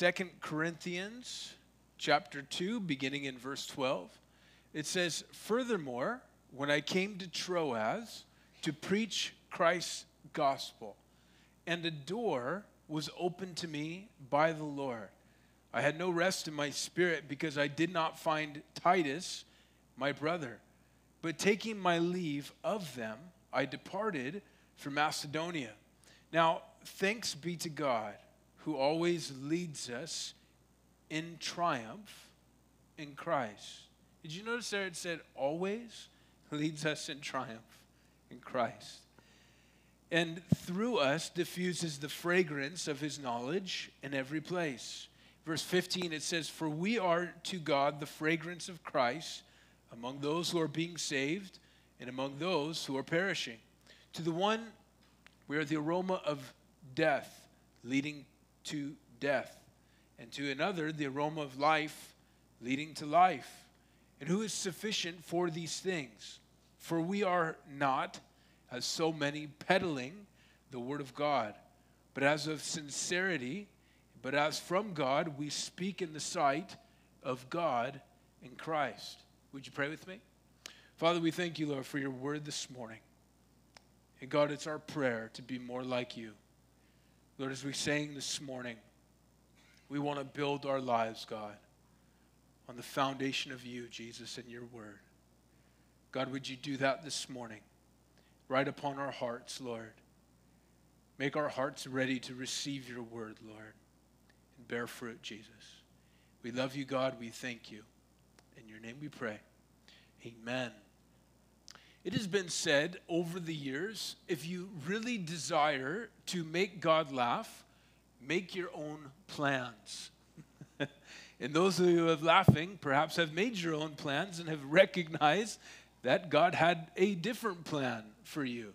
Second Corinthians chapter 2, beginning in verse 12. It says, Furthermore, when I came to Troas to preach Christ's gospel, and a door was opened to me by the Lord. I had no rest in my spirit because I did not find Titus, my brother. But taking my leave of them, I departed for Macedonia. Now, thanks be to God who always leads us in triumph in Christ. Did you notice there it said always leads us in triumph in Christ? And through us diffuses the fragrance of his knowledge in every place. Verse 15 it says, For we are to God the fragrance of Christ among those who are being saved and among those who are perishing. To the one, we are the aroma of death leading to death, and to another, the aroma of life leading to life. And who is sufficient for these things? For we are not, as so many, peddling the word of God, but as of sincerity, but as from God, we speak in the sight of God in Christ. Would you pray with me? Father, we thank you, Lord, for your word this morning. And God, it's our prayer to be more like you. Lord, as we sang this morning, we want to build our lives, God, on the foundation of you, Jesus, and your word. God, would you do that this morning? Write upon our hearts, Lord. Make our hearts ready to receive your word, Lord, and bear fruit, Jesus. We love you, God. We thank you. In your name we pray. Amen. It has been said over the years if you really desire to make God laugh, make your own plans. and those of you who have laughing perhaps have made your own plans and have recognized that God had a different plan for you.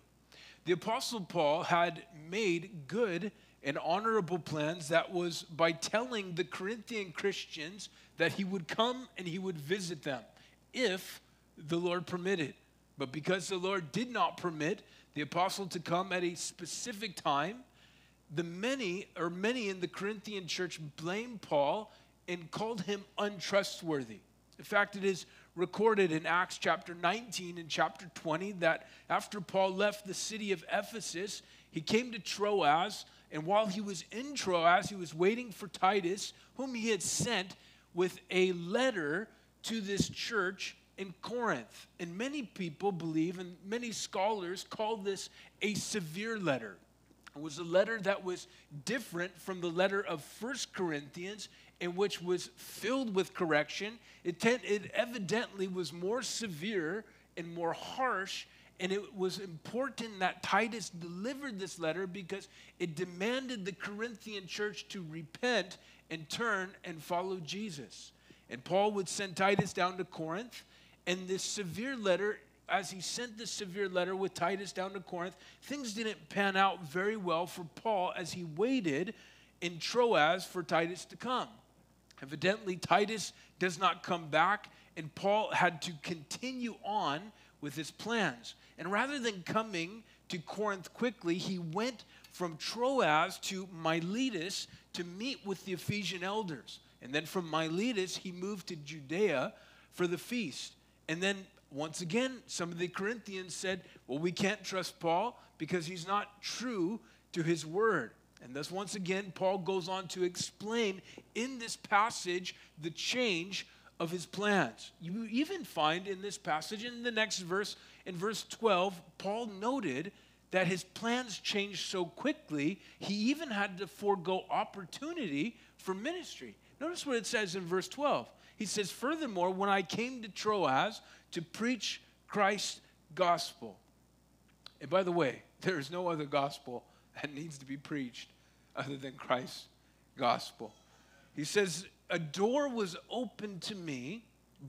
The Apostle Paul had made good and honorable plans that was by telling the Corinthian Christians that he would come and he would visit them if the Lord permitted. But because the Lord did not permit the apostle to come at a specific time, the many or many in the Corinthian church blamed Paul and called him untrustworthy. In fact, it is recorded in Acts chapter 19 and chapter 20 that after Paul left the city of Ephesus, he came to Troas, and while he was in Troas, he was waiting for Titus, whom he had sent with a letter to this church in Corinth. And many people believe, and many scholars call this a severe letter. It was a letter that was different from the letter of First Corinthians, in which was filled with correction. It, ten, it evidently was more severe and more harsh and it was important that Titus delivered this letter because it demanded the Corinthian church to repent and turn and follow Jesus. And Paul would send Titus down to Corinth, and this severe letter, as he sent this severe letter with Titus down to Corinth, things didn't pan out very well for Paul as he waited in Troas for Titus to come. Evidently, Titus does not come back, and Paul had to continue on with his plans. And rather than coming to Corinth quickly, he went from Troas to Miletus to meet with the Ephesian elders. And then from Miletus, he moved to Judea for the feast. And then once again, some of the Corinthians said, Well, we can't trust Paul because he's not true to his word. And thus, once again, Paul goes on to explain in this passage the change of his plans. You even find in this passage, in the next verse, in verse 12, Paul noted that his plans changed so quickly, he even had to forego opportunity for ministry. Notice what it says in verse 12. He says, Furthermore, when I came to Troas to preach Christ's gospel. And by the way, there is no other gospel that needs to be preached other than Christ's gospel. He says, A door was opened to me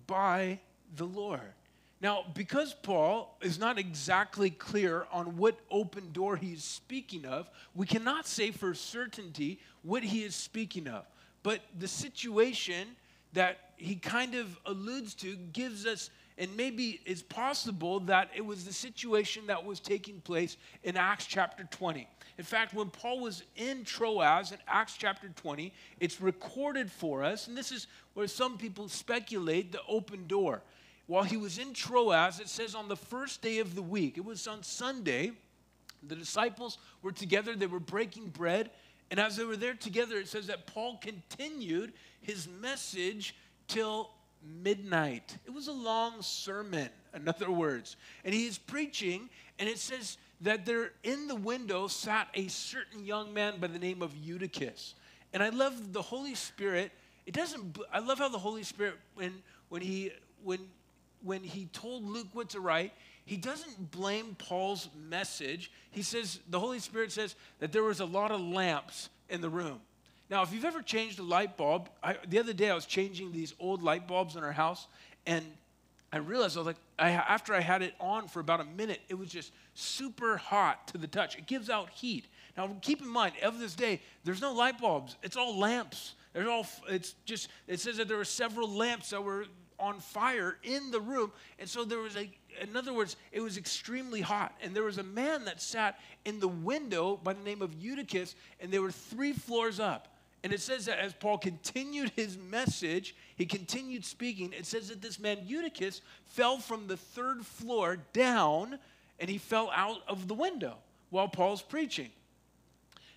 by the Lord. Now, because Paul is not exactly clear on what open door he is speaking of, we cannot say for certainty what he is speaking of. But the situation that he kind of alludes to gives us And maybe it's possible that it was the situation that was taking place in Acts chapter 20. In fact, when Paul was in Troas in Acts chapter 20, it's recorded for us, and this is where some people speculate the open door. While he was in Troas, it says on the first day of the week, it was on Sunday, the disciples were together, they were breaking bread, and as they were there together, it says that Paul continued his message till midnight. It was a long sermon, in other words. And he is preaching, and it says that there in the window sat a certain young man by the name of Eutychus. And I love the Holy Spirit. It doesn't I love how the Holy Spirit when when he when when he told Luke what to write, he doesn't blame Paul's message. He says the Holy Spirit says that there was a lot of lamps in the room. Now, if you've ever changed a light bulb, I, the other day I was changing these old light bulbs in our house, and I realized I was like, I, after I had it on for about a minute, it was just super hot to the touch. It gives out heat. Now, keep in mind, of this day, there's no light bulbs. It's all lamps. There's all. It's just. It says that there were several lamps that were on fire in the room, and so there was a. In other words, it was extremely hot, and there was a man that sat in the window by the name of Eutychus, and they were three floors up. And it says that as Paul continued his message, he continued speaking. It says that this man Eutychus fell from the third floor down and he fell out of the window while Paul's preaching.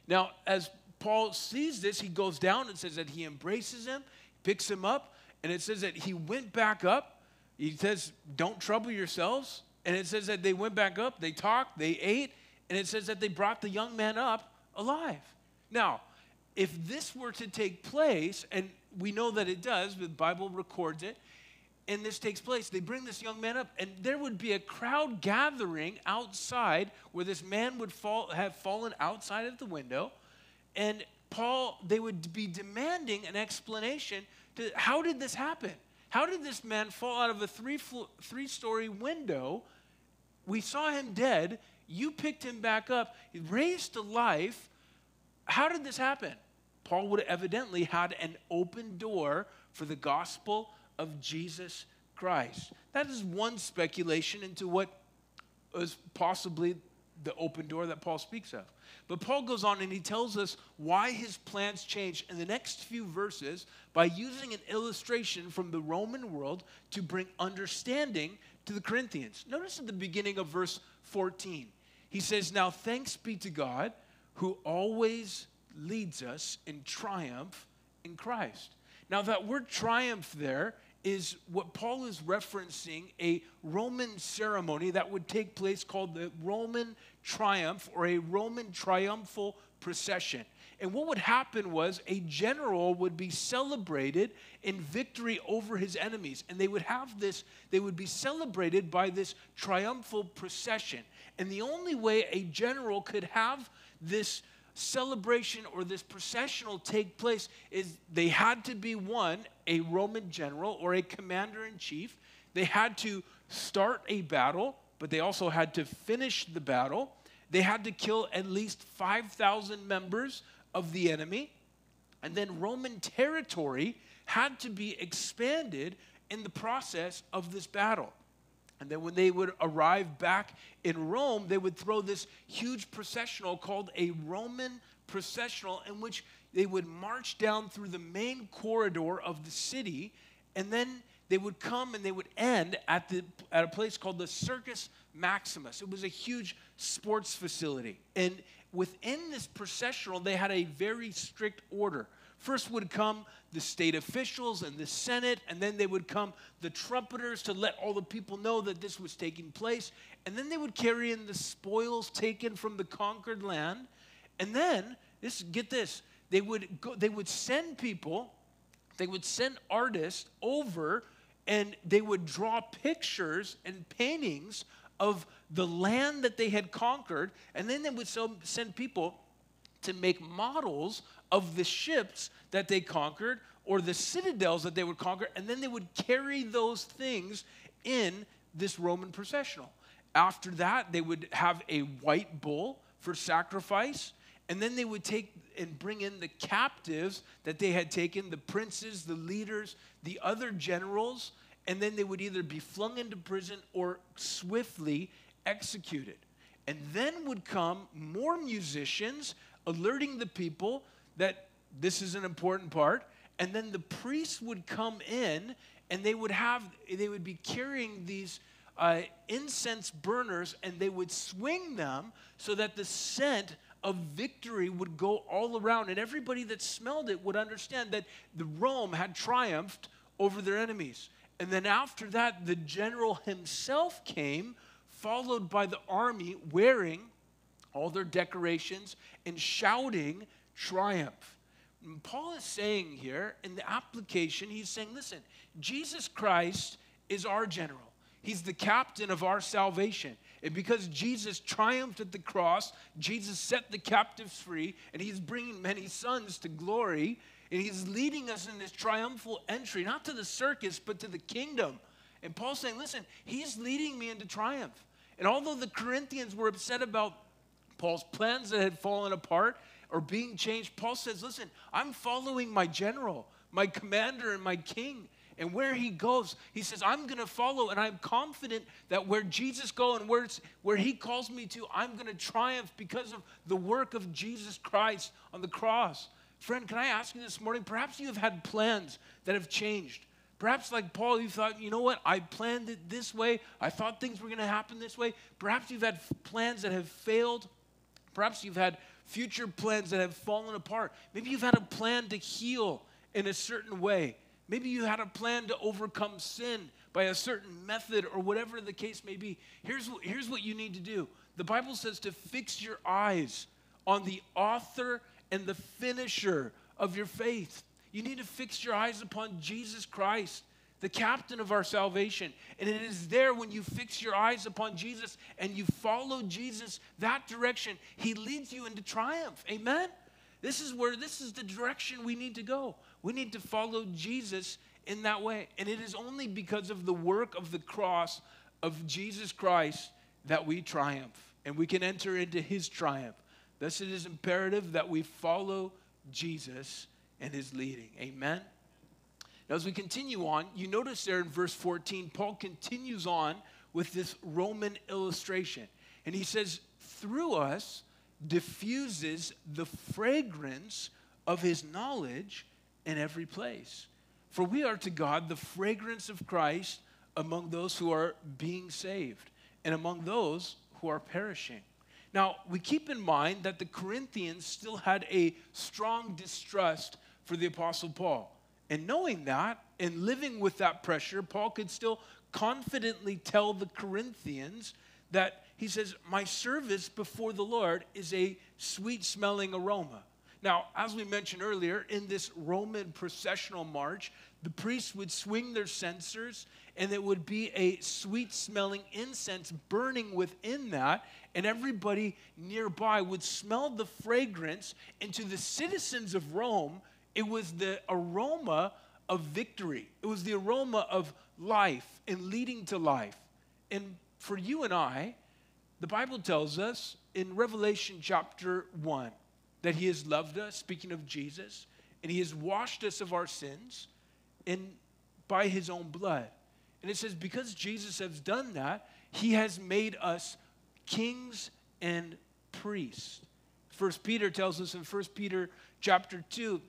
Now, as Paul sees this, he goes down and says that he embraces him, picks him up, and it says that he went back up. He says, Don't trouble yourselves. And it says that they went back up, they talked, they ate, and it says that they brought the young man up alive. Now, if this were to take place, and we know that it does, the Bible records it, and this takes place, they bring this young man up, and there would be a crowd gathering outside where this man would fall, have fallen outside of the window, and Paul, they would be demanding an explanation how did this happen? How did this man fall out of a three, three story window? We saw him dead. You picked him back up, raised to life, how did this happen? Paul would have evidently had an open door for the gospel of Jesus Christ. That is one speculation into what was possibly the open door that Paul speaks of. But Paul goes on and he tells us why his plans changed in the next few verses by using an illustration from the Roman world to bring understanding to the Corinthians. Notice at the beginning of verse 14, he says, Now thanks be to God who always leads us in triumph in Christ. Now, that word triumph there is what Paul is referencing a Roman ceremony that would take place called the Roman triumph or a Roman triumphal procession. And what would happen was a general would be celebrated in victory over his enemies. And they would have this, they would be celebrated by this triumphal procession. And the only way a general could have this celebration or this processional take place is they had to be one, a Roman general or a commander in chief. They had to start a battle, but they also had to finish the battle. They had to kill at least 5,000 members of the enemy. And then Roman territory had to be expanded in the process of this battle. And then when they would arrive back in Rome, they would throw this huge processional called a Roman processional, in which they would march down through the main corridor of the city, and then they would come and they would end at, the, at a place called the Circus Maximus. It was a huge sports facility. And within this processional, they had a very strict order. First would come the state officials and the Senate, and then they would come the trumpeters to let all the people know that this was taking place. And then they would carry in the spoils taken from the conquered land. And then, this get this, they would go, they would send people, they would send artists over and they would draw pictures and paintings of the land that they had conquered, and then they would send people to make models of the ships that they conquered or the citadels that they would conquer, and then they would carry those things in this Roman processional. After that, they would have a white bull for sacrifice, and then they would take and bring in the captives that they had taken, the princes, the leaders, the other generals, and then they would either be flung into prison or swiftly executed. And then would come more musicians alerting the people that this is an important part. And then the priests would come in and they would have, they would be carrying these uh, incense burners and they would swing them so that the scent of victory would go all around. And everybody that smelled it would understand that the Rome had triumphed over their enemies. And then after that, the general himself came, followed by the army wearing all their decorations and shouting triumph. Paul is saying here in the application, he's saying, listen, Jesus Christ is our general. He's the captain of our salvation. And because Jesus triumphed at the cross, Jesus set the captives free, and he's bringing many sons to glory. And he's leading us in this triumphal entry, not to the circus, but to the kingdom. And Paul's saying, listen, he's leading me into triumph. And although the Corinthians were upset about Paul's plans that had fallen apart or being changed, Paul says, listen, I'm following my general, my commander, and my king. And where he goes, he says, I'm going to follow, and I'm confident that where Jesus goes and where, where he calls me to, I'm going to triumph because of the work of Jesus Christ on the cross. Friend, can I ask you this morning? Perhaps you have had plans that have changed. Perhaps, like Paul, you thought, you know what? I planned it this way. I thought things were going to happen this way. Perhaps you've had plans that have failed. Perhaps you've had future plans that have fallen apart. Maybe you've had a plan to heal in a certain way. Maybe you had a plan to overcome sin by a certain method or whatever the case may be. Here's, here's what you need to do the Bible says to fix your eyes on the author and the finisher of your faith. You need to fix your eyes upon Jesus Christ, the captain of our salvation. And it is there when you fix your eyes upon Jesus and you follow Jesus that direction, he leads you into triumph. Amen? This is where this is the direction we need to go. We need to follow Jesus in that way. And it is only because of the work of the cross of Jesus Christ that we triumph and we can enter into his triumph. Thus, it is imperative that we follow Jesus and his leading. Amen. Now, as we continue on, you notice there in verse 14, Paul continues on with this Roman illustration. And he says, Through us diffuses the fragrance of his knowledge in every place. For we are to God the fragrance of Christ among those who are being saved and among those who are perishing. Now, we keep in mind that the Corinthians still had a strong distrust for the Apostle Paul. And knowing that and living with that pressure, Paul could still confidently tell the Corinthians that he says, My service before the Lord is a sweet smelling aroma. Now, as we mentioned earlier, in this Roman processional march, the priests would swing their censers, and it would be a sweet smelling incense burning within that, and everybody nearby would smell the fragrance. And to the citizens of Rome, it was the aroma of victory, it was the aroma of life and leading to life. And for you and I, the Bible tells us in Revelation chapter 1 that he has loved us, speaking of Jesus, and he has washed us of our sins and by his own blood. And it says, because Jesus has done that, he has made us kings and priests. First Peter tells us in First Peter chapter 2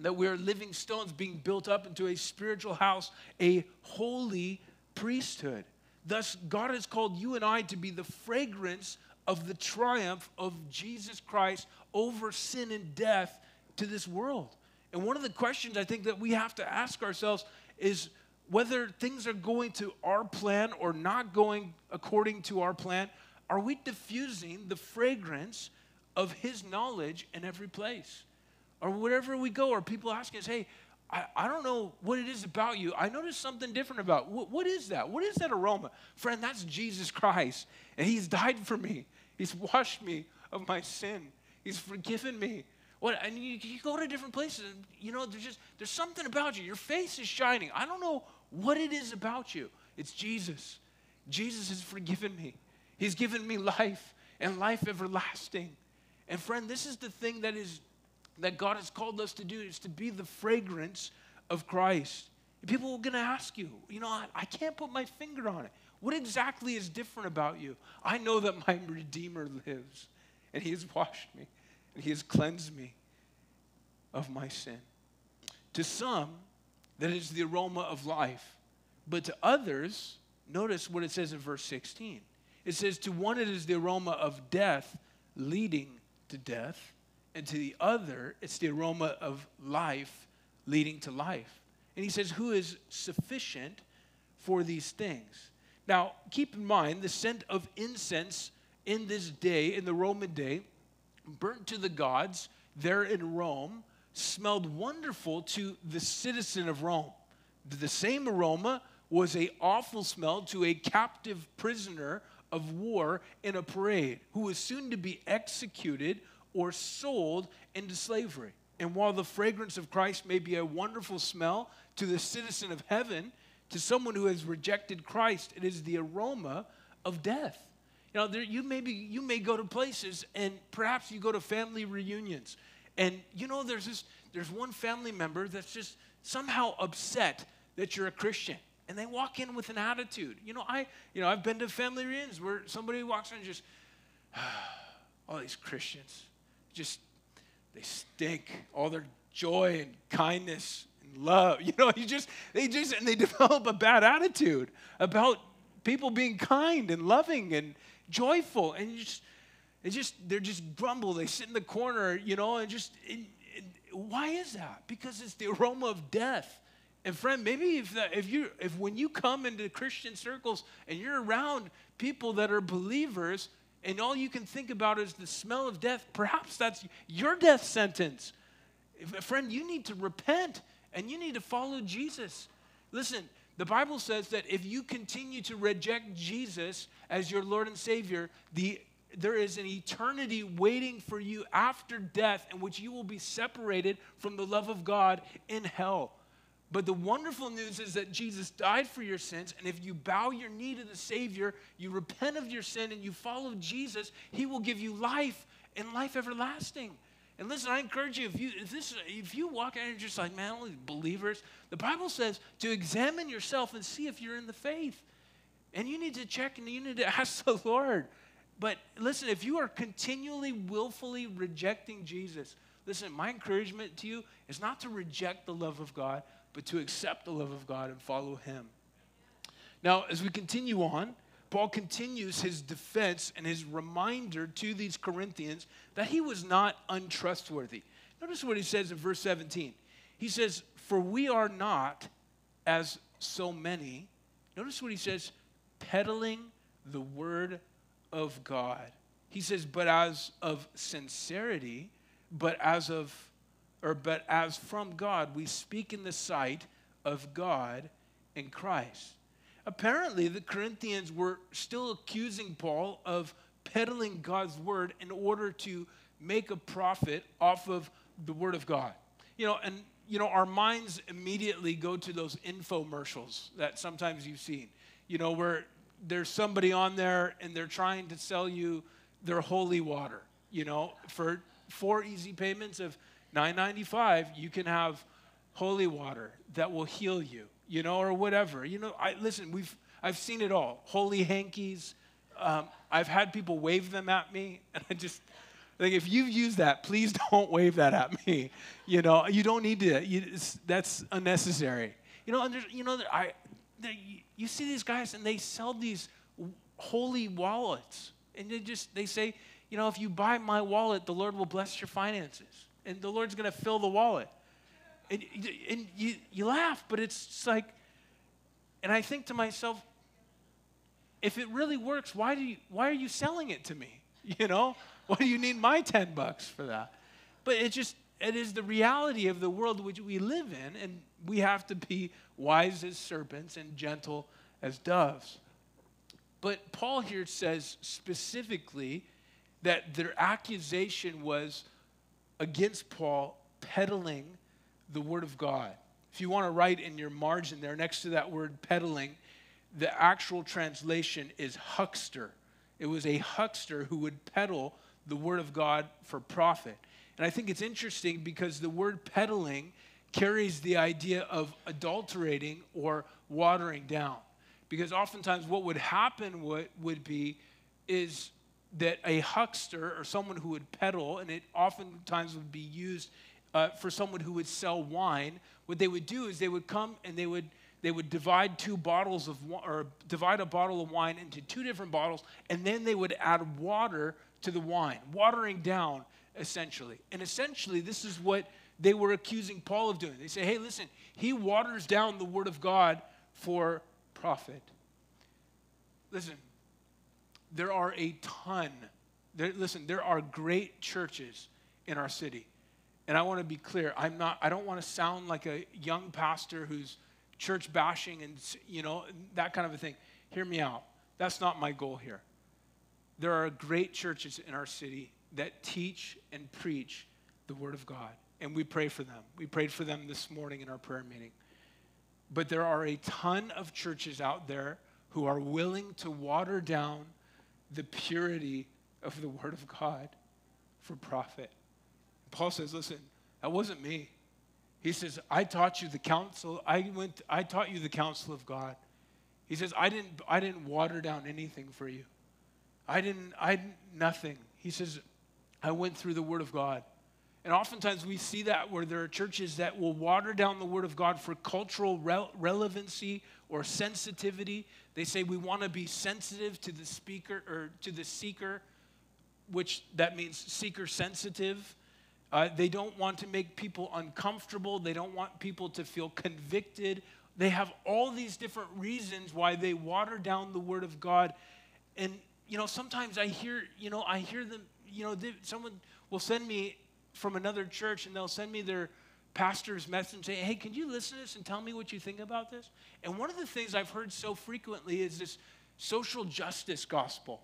that we are living stones being built up into a spiritual house, a holy priesthood. Thus, God has called you and I to be the fragrance of the triumph of Jesus Christ over sin and death to this world. And one of the questions I think that we have to ask ourselves is whether things are going to our plan or not going according to our plan, are we diffusing the fragrance of His knowledge in every place? Or wherever we go, or people asking us, hey, I, I don't know what it is about you. I noticed something different about what, what is that? What is that aroma? Friend, that's Jesus Christ. And He's died for me. He's washed me of my sin. He's forgiven me. What and you, you go to different places and you know there's just there's something about you. Your face is shining. I don't know what it is about you. It's Jesus. Jesus has forgiven me. He's given me life and life everlasting. And friend, this is the thing that is that God has called us to do is to be the fragrance of Christ. People are going to ask you, you know, I, I can't put my finger on it. What exactly is different about you? I know that my Redeemer lives, and He has washed me, and He has cleansed me of my sin. To some, that is the aroma of life, but to others, notice what it says in verse 16. It says, To one it is the aroma of death leading to death, and to the other it's the aroma of life leading to life. And he says, Who is sufficient for these things? Now, keep in mind the scent of incense in this day, in the Roman day, burnt to the gods there in Rome, smelled wonderful to the citizen of Rome. The same aroma was a awful smell to a captive prisoner of war in a parade who was soon to be executed or sold into slavery. And while the fragrance of Christ may be a wonderful smell to the citizen of heaven, to someone who has rejected Christ, it is the aroma of death. You know, there, you, may be, you may go to places and perhaps you go to family reunions. And you know, there's, this, there's one family member that's just somehow upset that you're a Christian. And they walk in with an attitude. You know, I, you know, I've been to family reunions where somebody walks in and just, all these Christians, just, they stink. All their joy and kindness and love. You know, you just they just and they develop a bad attitude about people being kind and loving and joyful, and you just they just they're just grumble. They sit in the corner, you know, and just and, and why is that? Because it's the aroma of death. And friend, maybe if if you if when you come into Christian circles and you're around people that are believers and all you can think about is the smell of death, perhaps that's your death sentence. Friend, you need to repent and you need to follow Jesus. Listen, the Bible says that if you continue to reject Jesus as your Lord and Savior, the, there is an eternity waiting for you after death in which you will be separated from the love of God in hell. But the wonderful news is that Jesus died for your sins, and if you bow your knee to the Savior, you repent of your sin, and you follow Jesus, He will give you life and life everlasting. And listen, I encourage you if you if this if you walk out and you're just like, man, only believers, the Bible says to examine yourself and see if you're in the faith. And you need to check and you need to ask the Lord. But listen, if you are continually willfully rejecting Jesus, listen, my encouragement to you is not to reject the love of God, but to accept the love of God and follow him. Now, as we continue on, Paul continues his defense and his reminder to these Corinthians that he was not untrustworthy. Notice what he says in verse 17. He says, For we are not as so many. Notice what he says, peddling the word of God. He says, but as of sincerity, but as of, or but as from God, we speak in the sight of God in Christ. Apparently, the Corinthians were still accusing Paul of peddling God's word in order to make a profit off of the word of God. You know, and you know, our minds immediately go to those infomercials that sometimes you've seen. You know, where there's somebody on there and they're trying to sell you their holy water. You know, for four easy payments of 9.95, you can have holy water that will heal you you know, or whatever. You know, I listen. We've I've seen it all. Holy hankies. Um, I've had people wave them at me, and I just like if you've used that, please don't wave that at me. You know, you don't need to. You, that's unnecessary. You know, and there's, you know, I you see these guys and they sell these holy wallets, and they just they say, you know, if you buy my wallet, the Lord will bless your finances, and the Lord's going to fill the wallet. And, and you, you laugh, but it's like, and I think to myself, if it really works, why, do you, why are you selling it to me? You know? Why do you need my 10 bucks for that? But it just, it is the reality of the world which we live in, and we have to be wise as serpents and gentle as doves. But Paul here says specifically that their accusation was against Paul peddling the Word of God. If you want to write in your margin there next to that word peddling, the actual translation is huckster. It was a huckster who would peddle the Word of God for profit. And I think it's interesting because the word peddling carries the idea of adulterating or watering down. Because oftentimes, what would happen would, would be is that a huckster or someone who would peddle, and it oftentimes would be used uh, for someone who would sell wine, what they would do is they would come and they would they would divide two bottles of or divide a bottle of wine into two different bottles, and then they would add water to the wine, watering down essentially. And essentially, this is what they were accusing Paul of doing. They say, "Hey, listen, he waters down the word of God for profit." Listen, there are a ton. There, listen, there are great churches in our city. And I want to be clear, I'm not I don't want to sound like a young pastor who's church bashing and you know that kind of a thing. Hear me out. That's not my goal here. There are great churches in our city that teach and preach the word of God, and we pray for them. We prayed for them this morning in our prayer meeting. But there are a ton of churches out there who are willing to water down the purity of the word of God for profit. Paul says, listen, that wasn't me. He says, I taught you the counsel. I went, I taught you the counsel of God. He says, I didn't, I didn't water down anything for you. I didn't, I didn't, nothing. He says, I went through the word of God. And oftentimes we see that where there are churches that will water down the word of God for cultural re- relevancy or sensitivity. They say we want to be sensitive to the speaker or to the seeker, which that means seeker sensitive. Uh, they don't want to make people uncomfortable. They don't want people to feel convicted. They have all these different reasons why they water down the word of God. And, you know, sometimes I hear, you know, I hear them, you know, they, someone will send me from another church and they'll send me their pastor's message and say, hey, can you listen to this and tell me what you think about this? And one of the things I've heard so frequently is this social justice gospel,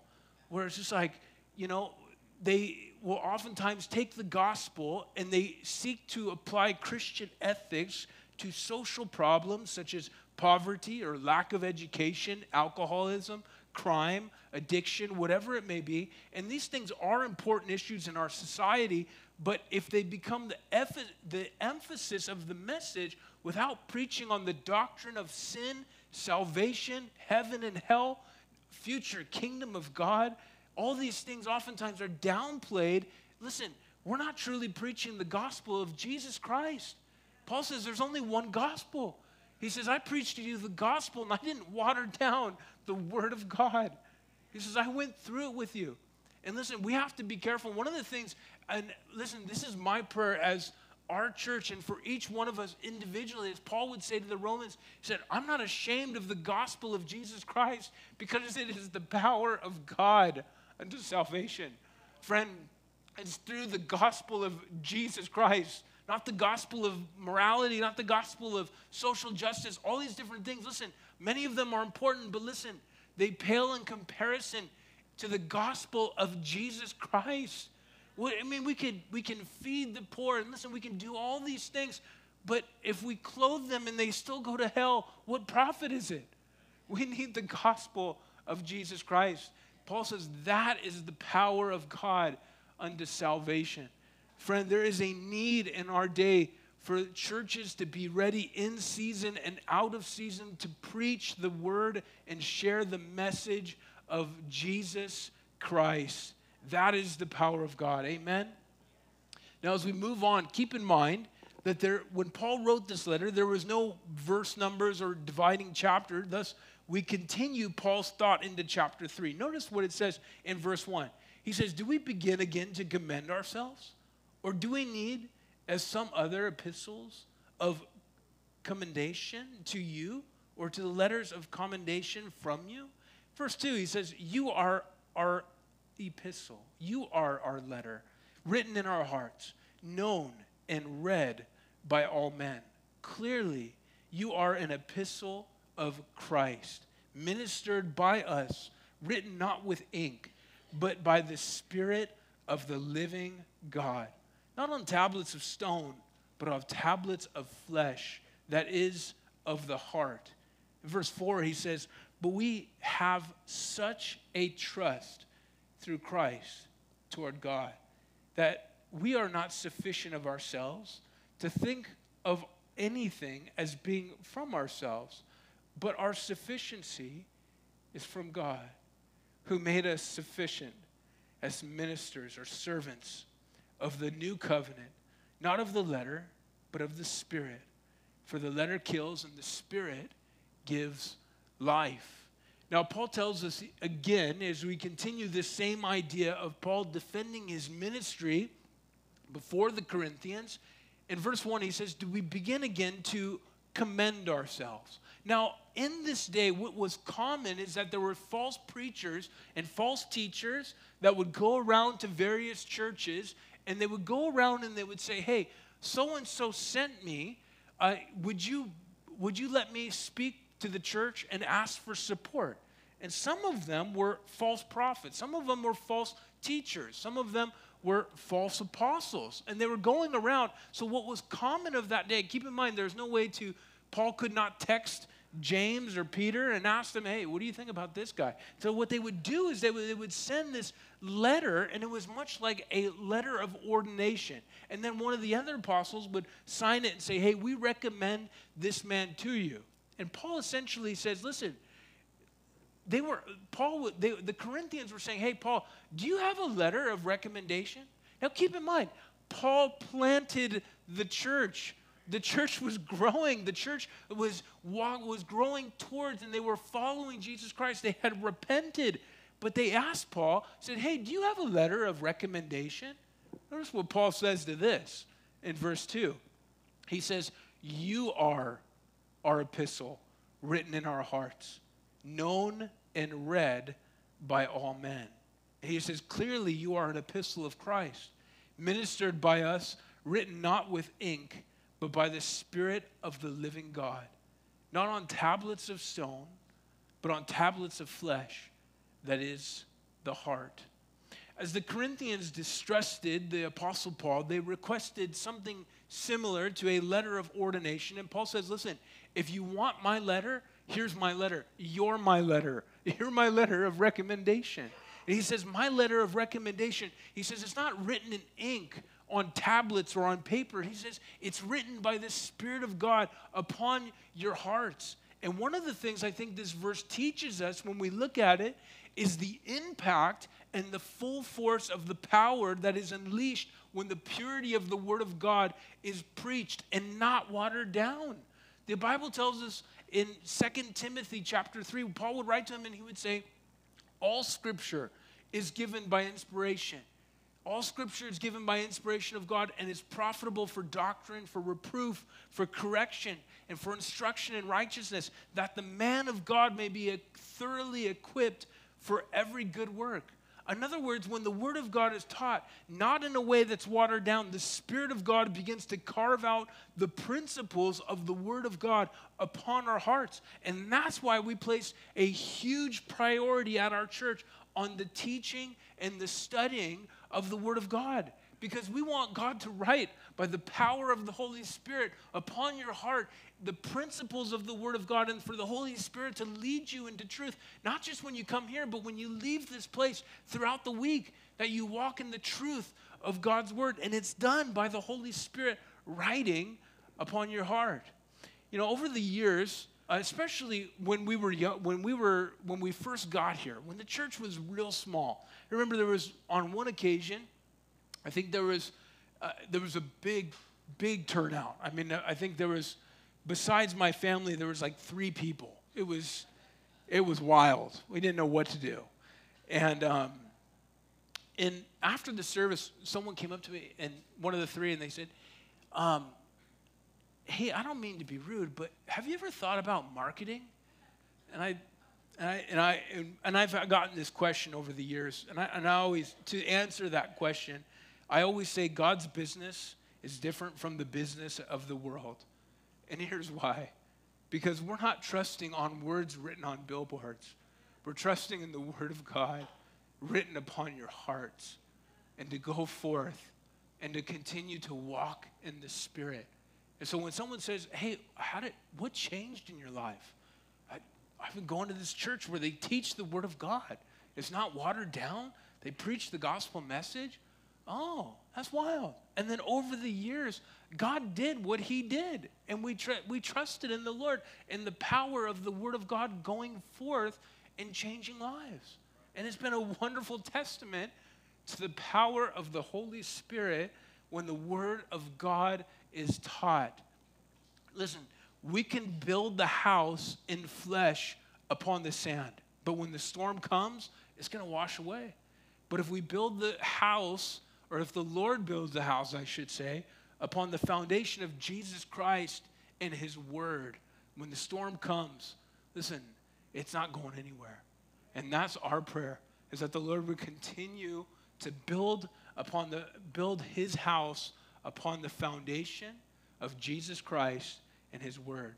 where it's just like, you know, they will oftentimes take the gospel and they seek to apply Christian ethics to social problems such as poverty or lack of education, alcoholism, crime, addiction, whatever it may be. And these things are important issues in our society, but if they become the, eff- the emphasis of the message without preaching on the doctrine of sin, salvation, heaven and hell, future kingdom of God, all these things oftentimes are downplayed. Listen, we're not truly preaching the gospel of Jesus Christ. Paul says there's only one gospel. He says, I preached to you the gospel and I didn't water down the word of God. He says, I went through it with you. And listen, we have to be careful. One of the things, and listen, this is my prayer as our church and for each one of us individually, as Paul would say to the Romans, he said, I'm not ashamed of the gospel of Jesus Christ because it is the power of God unto salvation. Friend, it's through the gospel of Jesus Christ, not the gospel of morality, not the gospel of social justice, all these different things. Listen, many of them are important, but listen, they pale in comparison to the gospel of Jesus Christ. I mean, we could we can feed the poor and listen, we can do all these things, but if we clothe them and they still go to hell, what profit is it? We need the gospel of Jesus Christ. Paul says that is the power of God unto salvation. Friend, there is a need in our day for churches to be ready in season and out of season to preach the word and share the message of Jesus Christ. That is the power of God. Amen. Now, as we move on, keep in mind that there, when Paul wrote this letter, there was no verse numbers or dividing chapter. Thus, we continue Paul's thought into chapter 3. Notice what it says in verse 1. He says, Do we begin again to commend ourselves? Or do we need, as some other epistles of commendation to you, or to the letters of commendation from you? Verse 2, he says, You are our epistle, you are our letter, written in our hearts, known and read by all men. Clearly, you are an epistle of Christ, ministered by us, written not with ink, but by the Spirit of the living God. Not on tablets of stone, but of tablets of flesh, that is of the heart. Verse 4, he says, But we have such a trust through Christ toward God that we are not sufficient of ourselves to think of anything as being from ourselves, but our sufficiency is from God, who made us sufficient as ministers or servants of the new covenant, not of the letter, but of the Spirit. For the letter kills and the Spirit gives life. Now, Paul tells us again, as we continue this same idea of Paul defending his ministry before the Corinthians, in verse 1, he says, Do we begin again to commend ourselves? Now, in this day, what was common is that there were false preachers and false teachers that would go around to various churches and they would go around and they would say, Hey, so and so sent me. Uh, would, you, would you let me speak to the church and ask for support? And some of them were false prophets, some of them were false teachers, some of them were false apostles. And they were going around. So, what was common of that day, keep in mind, there's no way to, Paul could not text James or Peter and ask them, hey, what do you think about this guy? So, what they would do is they would, they would send this letter, and it was much like a letter of ordination. And then one of the other apostles would sign it and say, hey, we recommend this man to you. And Paul essentially says, listen, they were paul they, the corinthians were saying hey paul do you have a letter of recommendation? Now keep in mind paul planted the church. The church was growing. The church was was growing towards and they were following jesus christ. They had repented. But they asked paul said hey do you have a letter of recommendation? Notice what paul says to this in verse 2 he says you are our epistle written in our hearts known and read by all men. He says, Clearly, you are an epistle of Christ, ministered by us, written not with ink, but by the Spirit of the living God, not on tablets of stone, but on tablets of flesh, that is the heart. As the Corinthians distrusted the Apostle Paul, they requested something similar to a letter of ordination. And Paul says, Listen, if you want my letter, Here's my letter. You're my letter. You're my letter of recommendation. And he says, My letter of recommendation, he says, it's not written in ink on tablets or on paper. He says, it's written by the Spirit of God upon your hearts. And one of the things I think this verse teaches us when we look at it is the impact and the full force of the power that is unleashed when the purity of the Word of God is preached and not watered down. The Bible tells us in Second Timothy chapter 3, Paul would write to him and he would say, All scripture is given by inspiration. All scripture is given by inspiration of God and is profitable for doctrine, for reproof, for correction, and for instruction in righteousness, that the man of God may be thoroughly equipped for every good work. In other words, when the Word of God is taught, not in a way that's watered down, the Spirit of God begins to carve out the principles of the Word of God upon our hearts. And that's why we place a huge priority at our church on the teaching and the studying of the Word of God because we want God to write by the power of the Holy Spirit upon your heart the principles of the Word of God and for the Holy Spirit to lead you into truth, not just when you come here, but when you leave this place throughout the week, that you walk in the truth of God's Word. And it's done by the Holy Spirit writing upon your heart. You know, over the years, especially when we were young, when we were when we first got here, when the church was real small. I remember there was on one occasion I think there was, uh, there was a big, big turnout. I mean, I think there was, besides my family, there was like three people. It was, it was wild. We didn't know what to do. And, um, and after the service, someone came up to me, and one of the three, and they said, um, Hey, I don't mean to be rude, but have you ever thought about marketing? And I, and, I, and, I, and I've gotten this question over the years, and I, and I always, to answer that question, I always say God's business is different from the business of the world. And here's why because we're not trusting on words written on billboards, we're trusting in the Word of God written upon your hearts and to go forth and to continue to walk in the Spirit. And so when someone says, Hey, how did, what changed in your life? I, I've been going to this church where they teach the Word of God. It's not watered down. They preach the gospel message. Oh, That's wild. And then over the years, God did what he did. And we, tr- we trusted in the Lord and the power of the word of God going forth and changing lives. And it's been a wonderful testament to the power of the Holy Spirit when the word of God is taught. Listen, we can build the house in flesh upon the sand, but when the storm comes, it's going to wash away. But if we build the house, or if the Lord builds the house, I should say, upon the foundation of Jesus Christ and His Word, when the storm comes, listen, it's not going anywhere. And that's our prayer, is that the Lord would continue to build upon the build his house upon the foundation of Jesus Christ and his word.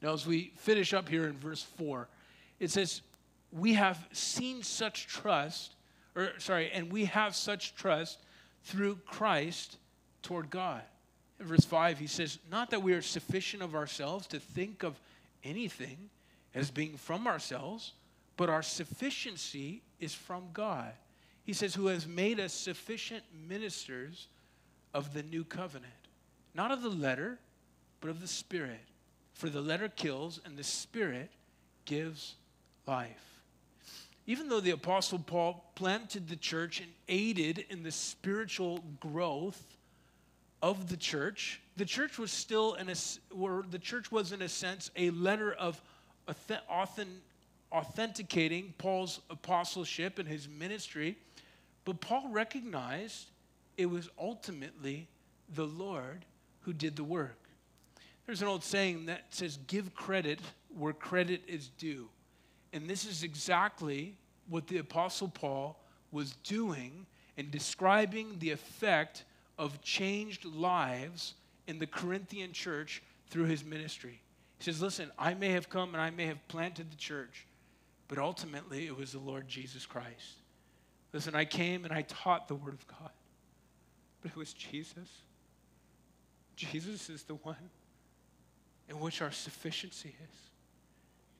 Now, as we finish up here in verse 4, it says, We have seen such trust, or sorry, and we have such trust through Christ toward God. In verse 5, he says, Not that we are sufficient of ourselves to think of anything as being from ourselves, but our sufficiency is from God. He says, Who has made us sufficient ministers of the new covenant, not of the letter, but of the Spirit. For the letter kills, and the Spirit gives life. Even though the Apostle Paul planted the church and aided in the spiritual growth of the church, the church was still in a, or the church was in a sense a letter of authenticating Paul's apostleship and his ministry. But Paul recognized it was ultimately the Lord who did the work. There's an old saying that says, Give credit where credit is due. And this is exactly what the Apostle Paul was doing in describing the effect of changed lives in the Corinthian church through his ministry. He says, Listen, I may have come and I may have planted the church, but ultimately it was the Lord Jesus Christ. Listen, I came and I taught the Word of God, but it was Jesus. Jesus is the one in which our sufficiency is.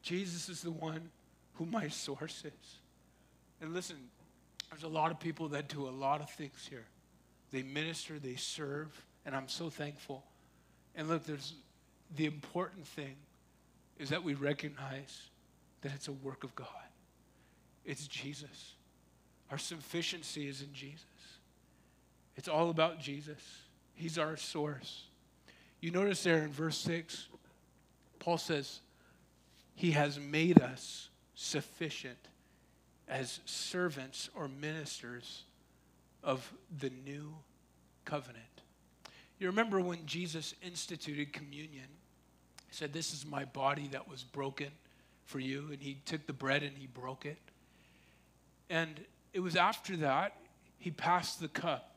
Jesus is the one who my source is. And listen, there's a lot of people that do a lot of things here. They minister, they serve, and I'm so thankful. And look, there's the important thing is that we recognize that it's a work of God. It's Jesus. Our sufficiency is in Jesus. It's all about Jesus. He's our source. You notice there in verse 6, Paul says, He has made us sufficient as servants or ministers of the new covenant. You remember when Jesus instituted communion, he said, This is my body that was broken for you. And he took the bread and he broke it. And it was after that he passed the cup.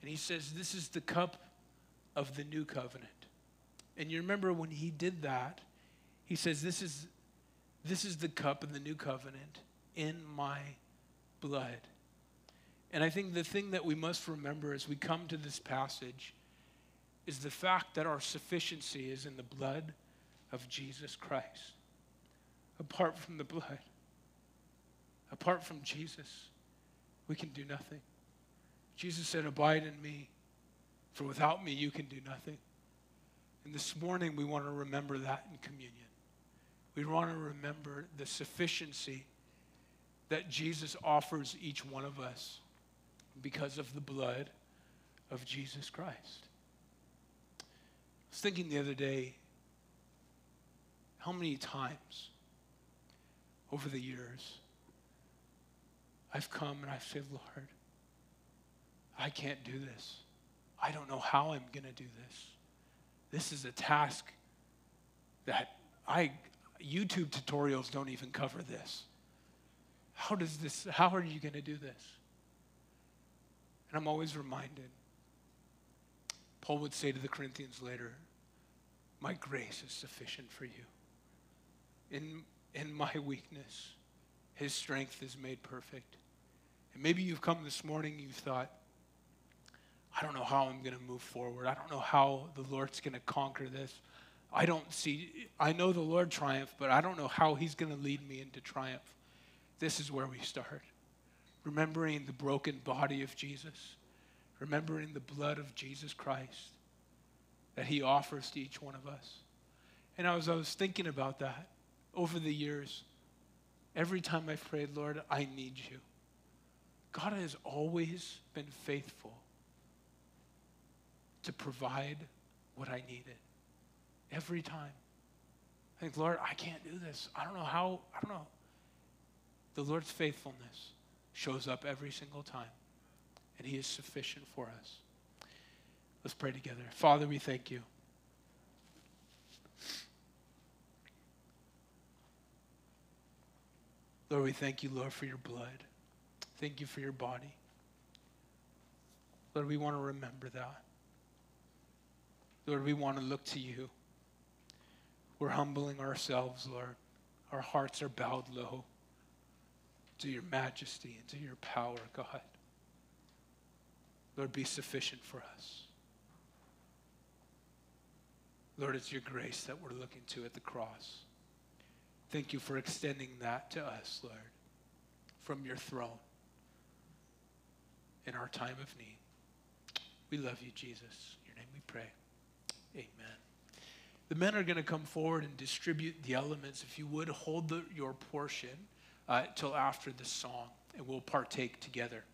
And he says, This is the cup of the new covenant. And you remember when he did that, he says, This is, this is the cup of the new covenant in my blood. And I think the thing that we must remember as we come to this passage is the fact that our sufficiency is in the blood of Jesus Christ. Apart from the blood, apart from Jesus, we can do nothing. Jesus said, Abide in me, for without me you can do nothing. And this morning we want to remember that in communion. We want to remember the sufficiency that Jesus offers each one of us because of the blood of Jesus Christ. I was thinking the other day how many times over the years I've come and I've said, Lord, I can't do this. I don't know how I'm going to do this. This is a task that I YouTube tutorials don't even cover this. How does this how are you going to do this? And I'm always reminded Paul would say to the Corinthians later, My grace is sufficient for you. In, in my weakness, his strength is made perfect. And maybe you've come this morning, you've thought, I don't know how I'm going to move forward. I don't know how the Lord's going to conquer this. I don't see, I know the Lord triumph, but I don't know how he's going to lead me into triumph. This is where we start. Remembering the broken body of Jesus, remembering the blood of Jesus Christ that he offers to each one of us. And as I was thinking about that over the years, every time I've prayed, Lord, I need you. God has always been faithful to provide what I needed. Every time. I think, Lord, I can't do this. I don't know how, I don't know. The Lord's faithfulness shows up every single time, and He is sufficient for us. Let's pray together. Father, we thank you. Lord, we thank you, Lord, for your blood. Thank you for your body. Lord, we want to remember that. Lord, we want to look to you. We're humbling ourselves, Lord. Our hearts are bowed low to your majesty and to your power, God. Lord, be sufficient for us. Lord, it's your grace that we're looking to at the cross. Thank you for extending that to us, Lord, from your throne in our time of need. We love you, Jesus. In your name we pray. Amen. The men are going to come forward and distribute the elements. If you would, hold the, your portion uh, till after the song, and we'll partake together.